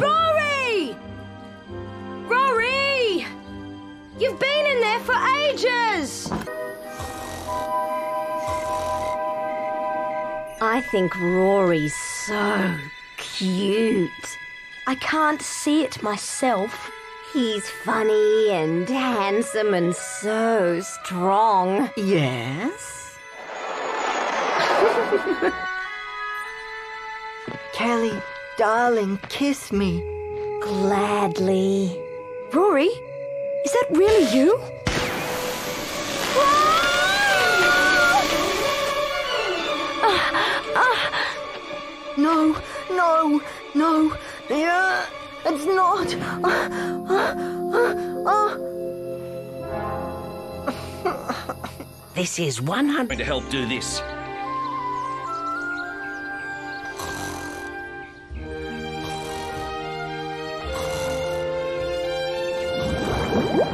Rory! Rory! You've been in there for ages! I think Rory's so cute. I can't see it myself. He's funny and handsome and so strong. Yes? Kelly, darling, kiss me. Gladly. Rory, is that really you? No, no, no. Yeah, it's not. This is 100. Going to help do this. What?